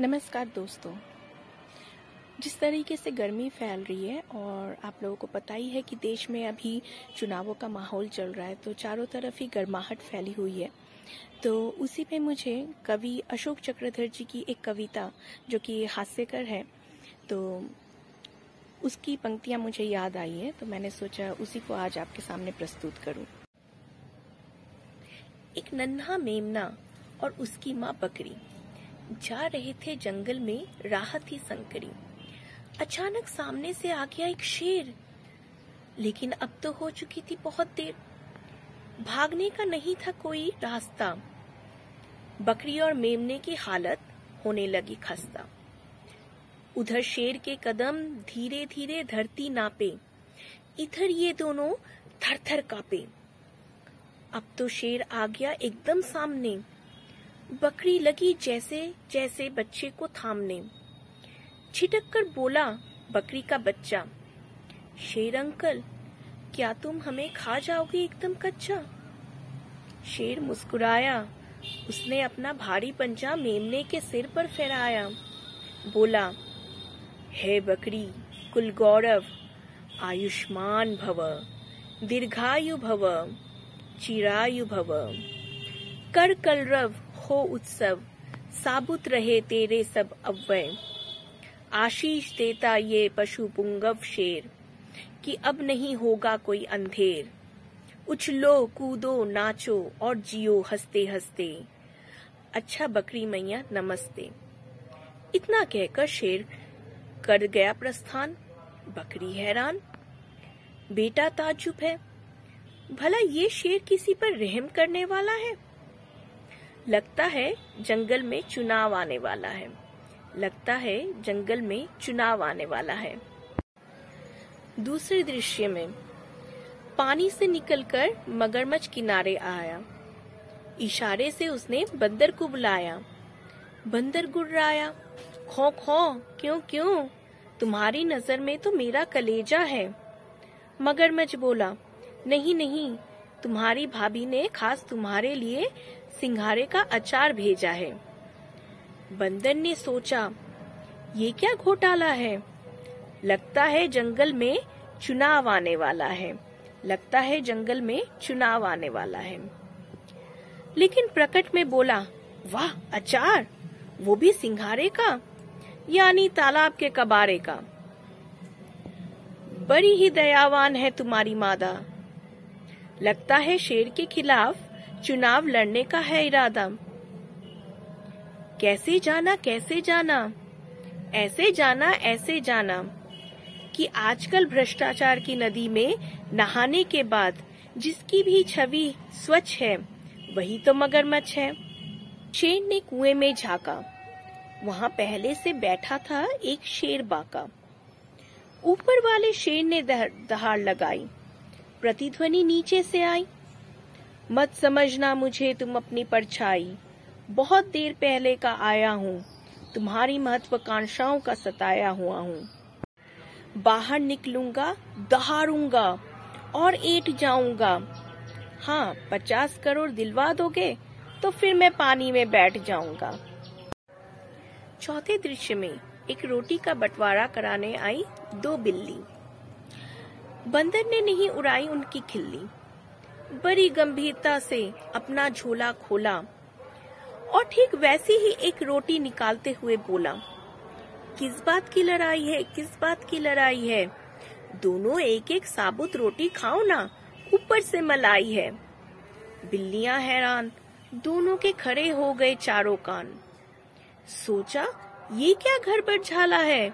नमस्कार दोस्तों। जिस तरीके से गर्मी फैल रही है और आप लोगों को पता ही है कि देश में अभी चुनावों का माहौल चल रहा है तो चारों तरफ़ ही गर्माहट फैली हुई है। तो उसी पे मुझे कवि अशोक चक्रधर जी की एक कविता, जो कि हास्यकर है तो उसकी पंक्तियाँ मुझे याद आई है तो मैंने सोचा उसी को आज आपके सामने प्रस्तुत करूँ। एक नन्हा मेमना और उसकी माँ बकरी। जा रहे थे जंगल में राह थी संकरी। अचानक सामने से आ गया एक शेर, लेकिन अब तो हो चुकी थी बहुत देर। भागने का नहीं था कोई रास्ता। बकरी और मेमने की हालत होने लगी खस्ता। उधर शेर के कदम धीरे धीरे धरती नापे, इधर ये दोनों थर थर कापे। अब तो शेर आ गया एकदम सामने। बकरी लगी जैसे जैसे बच्चे को थामने। छिटक कर बोला, बकरी का बच्चा, शेर अंकल, क्या तुम हमें खा जाओगे एकदम कच्चा? शेर मुस्कुराया। उसने अपना भारी पंजा मेमने के सिर पर फहराया। बोला, हे बकरी, कुल गौरव, आयुष्मान भव, दीर्घायु भव, चिरायु भव, कर कलरव हो उत्सव। साबुत रहे तेरे सब अव्यय। आशीष देता ये पशु पुंगव शेर, कि अब नहीं होगा कोई अंधेर। उछलो कूदो, नाचो और जियो हँसते हँसते। अच्छा बकरी मैया, नमस्ते। इतना कहकर शेर कर गया प्रस्थान। बकरी हैरान। बेटा ताजुब है। भला ये शेर किसी पर रहम करने वाला है? लगता है जंगल में चुनाव आने वाला है। लगता है जंगल में चुनाव आने वाला है। दूसरे दृश्य में, पानी से निकलकर मगरमच्छ किनारे आया। इशारे से उसने बंदर को बुलाया। बंदर गुर्राया, खो खो, क्यों क्यों? तुम्हारी नज़र में तो मेरा कलेजा है। मगरमच्छ बोला, नहीं नहीं, तुम्हारी भाभी ने खास तुम्हारे लिए सिंघारे का अचार भेजा है। बंदर ने सोचा, ये क्या घोटाला है? लगता है जंगल में चुनाव आने वाला है। लगता है जंगल में चुनाव आने वाला है। लेकिन प्रकट में बोला, वाह, अचार? वो भी सिंघारे का? यानी तालाब के कबारे का? बड़ी ही दयावान है तुम्हारी मादा। लगता है शेर के खिलाफ चुनाव लड़ने का है इरादा। कैसे जाना कैसे जाना? ऐसे जाना ऐसे जाना। कि आजकल भ्रष्टाचार की नदी में नहाने के बाद जिसकी भी छवि स्वच्छ है, वही तो मगरमच्छ है। शेर ने कुएँ में झाका। वहाँ पहले से बैठा था एक शेर बाका। ऊपर वाले शेर ने दहाड़ लगाई। प्रतिध्वनि नीचे से आई। मत समझना मुझे तुम अपनी परछाई। बहुत देर पहले का आया हूँ। तुम्हारी महत्वाकांक्षाओं का सताया हुआ हूँ। बाहर निकलूँगा, दहाड़ूँगा और एट जाऊँगा। हाँ पचास करोड़ दिलवा दोगे तो फिर मैं पानी में बैठ जाऊँगा। चौथे दृश्य में एक रोटी का बंटवारा कराने आई दो बिल्ली। बंदर ने नहीं उड़ाई उनकी खिल्ली। बड़ी गंभीरता से अपना झोला खोला और ठीक वैसी ही एक रोटी निकालते हुए बोला, किस बात की लड़ाई है, किस बात की लड़ाई है? दोनों एक एक साबुत रोटी खाओ ना, ऊपर से मलाई है। बिल्लियाँ हैरान, दोनों के खड़े हो गए चारों कान। सोचा, ये क्या घर पर झाला है?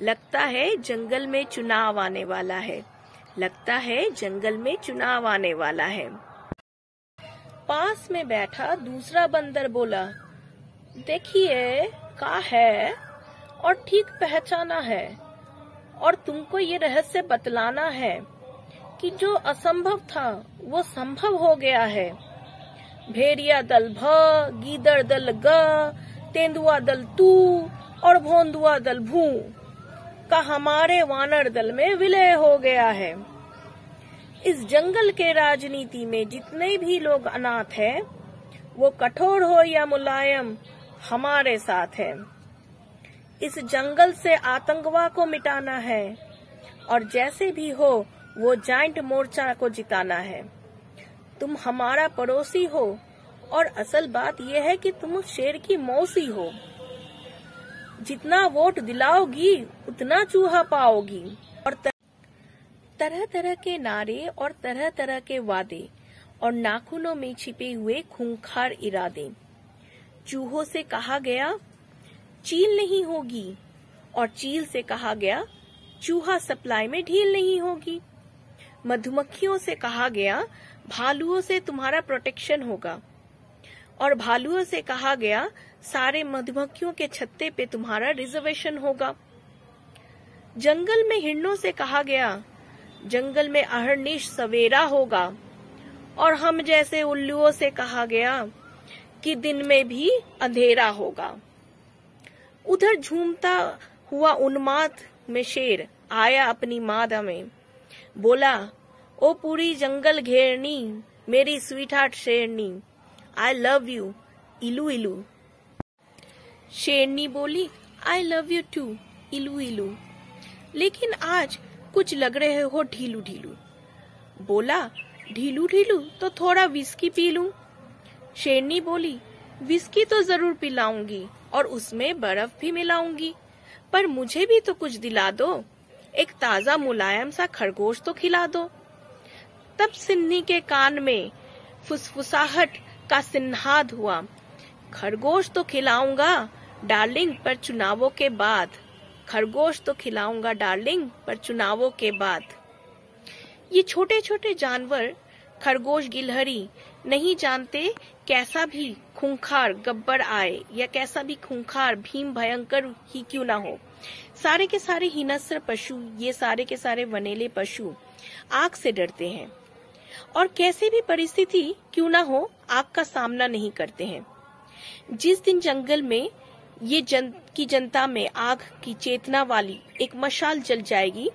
लगता है जंगल में चुनाव आने वाला है। लगता है जंगल में चुनाव आने वाला है। पास में बैठा दूसरा बंदर बोला, देखिए, का है और ठीक पहचाना है और तुमको ये रहस्य बतलाना है कि जो असंभव था, वो संभव हो गया है। भेड़िया दल भ, गीदड़ दल ग, तेंदुआ दल तू और भोंदुआ दल भू। का हमारे वानर दल में विलय हो गया है। इस जंगल के राजनीति में जितने भी लोग अनाथ हैं, वो कठोर हो या मुलायम हमारे साथ है। इस जंगल से आतंकवाद को मिटाना है और जैसे भी हो वो जाइंट मोर्चा को जिताना है। तुम हमारा पड़ोसी हो और असल बात यह है कि तुम शेर की मौसी हो। जितना वोट दिलाओगी, उतना चूहा पाओगी। और तरह तरह के नारे और तरह तरह के वादे और नाखूनों में छिपे हुए खूंखार इरादे। चूहों से कहा गया, चील नहीं होगी। और चील से कहा गया, चूहा सप्लाई में ढील नहीं होगी। मधुमक्खियों से कहा गया, भालुओं से तुम्हारा प्रोटेक्शन होगा। और भालुओं से कहा गया सारे मधुमक्खियों के छत्ते पे तुम्हारा रिजर्वेशन होगा। जंगल में हिरणों से कहा गया, जंगल में अहरनिश सवेरा होगा। और हम जैसे उल्लुओं से कहा गया कि दिन में भी अंधेरा होगा। उधर झूमता हुआ उन्माद में शेर आया अपनी मादा में। बोला, ओ पूरी जंगल घेरनी, मेरी स्वीट हार्ट शेरनी आई लव यू इलू इलू। शेरनी बोली आई लव यू टू इलू इलू। लेकिन आज कुछ लग रहे हो ढीलू ढीलू। बोला, ढीलू ढीलू तो थोड़ा विस्की पी लू? शेरनी बोली विस्की तो ज़रूर पिलाऊँगी और उसमें बर्फ़ भी मिलाऊँगी, पर मुझे भी तो कुछ दिला दो। एक ताज़ा मुलायम सा खरगोश तो खिला दो। तब सिन्नी के कान में फुसफुसाहट का सिन्हाद हुआ। खरगोश तो खिलाऊँगा डार्लिंग, पर चुनावों के बाद। खरगोश तो खिलाऊँगा डार्लिंग, पर चुनावों के बाद। ये छोटे छोटे जानवर, खरगोश गिलहरी, नहीं जानते कैसा भी खूंखार गब्बर आए, या कैसा भी खूंखार भीम भयंकर ही क्यों ना हो। सारे के सारे हिनस्र पशु, ये सारे के सारे वनेले पशु, आग से डरते हैं। और कैसे भी परिस्थिति क्यों ना हो, आग का सामना नहीं करते हैं। जिस दिन जंगल में ये जन, की जनता में आग की चेतना वाली एक मशाल जल जाएगी।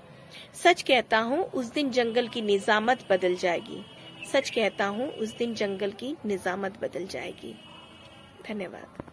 सच कहता हूँ, उस दिन जंगल की निजामत बदल जाएगी। सच कहता हूँ, उस दिन जंगल की निजामत बदल जाएगी। धन्यवाद।